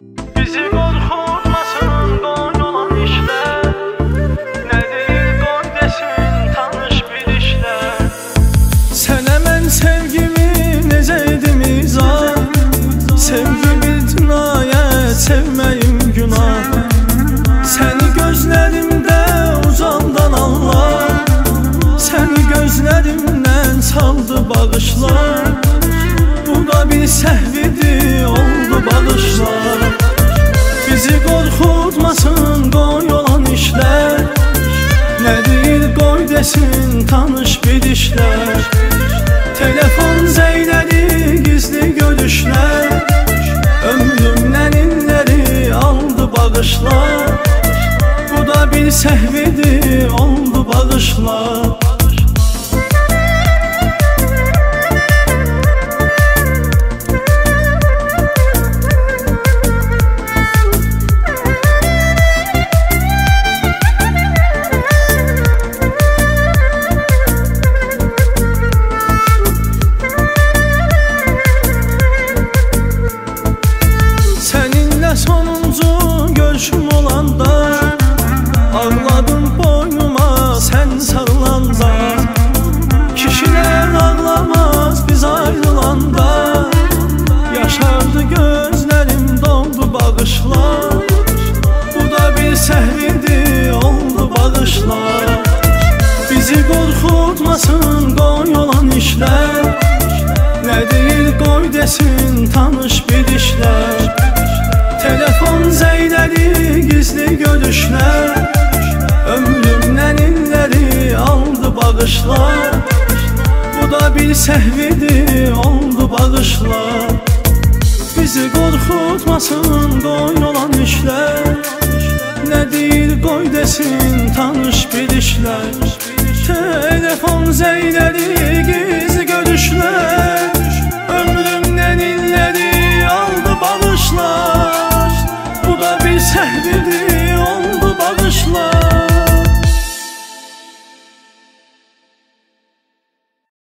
Bizi Bizi qorxutmasın qoy olan işlər Nə deyir qoy desin tanış bilişlər Telefon zeylədi gizli görüşlər Ömrümdən illəri aldı bağışlar. Bu da bir səhvidir oldu bağışlar qorxutmasın qoy olan işlər Nə deyir qoy desin tanış bilişlər Telefon zeylədi gizli görüşlər Ömrümdən illəri aldı bağışlar. Bu da bir səhvidir oldu bağışlar. Bizi qorxutmasın qoy olan işlər Nə deyir qoy desin tanış bilişlər telefon zənglədi qiz görüşlər Ömrümdən illəri aldı bağışlar Bu da bir səhvidir